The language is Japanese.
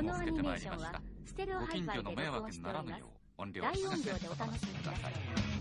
このアニメーションはステレオハイパーイで録音しております。大音量でお楽しみください。